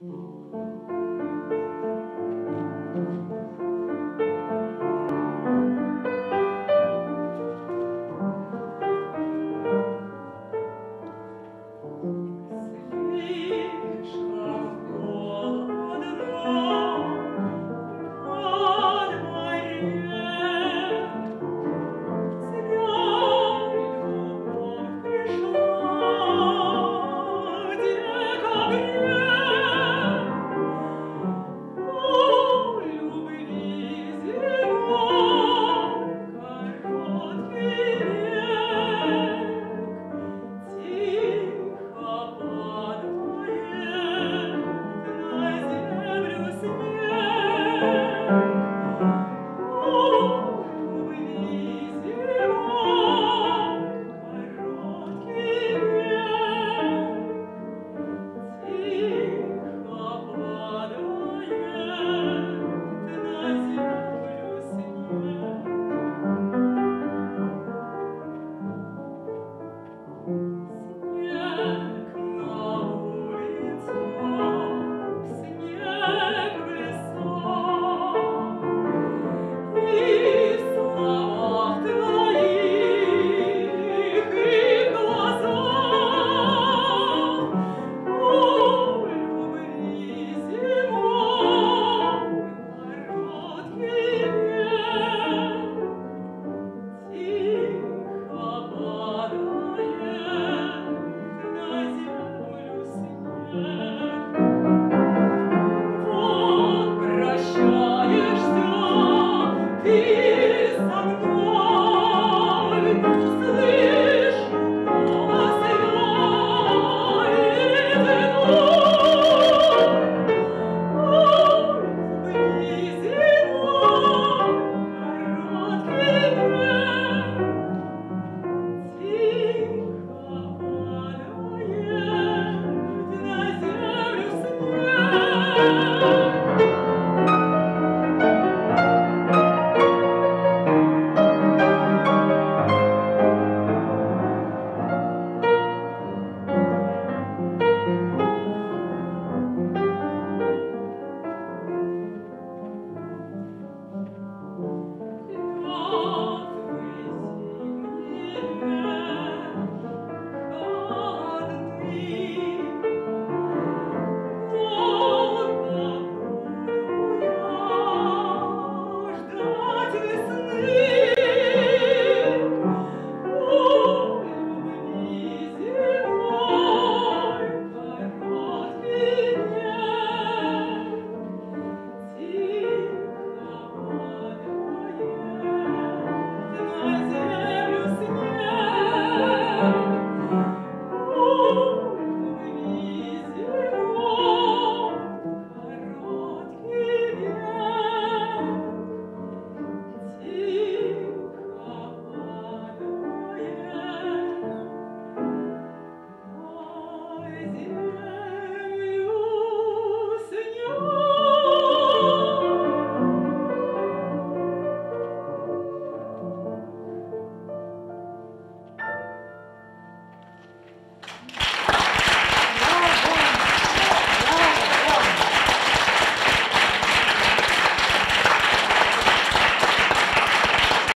Mm.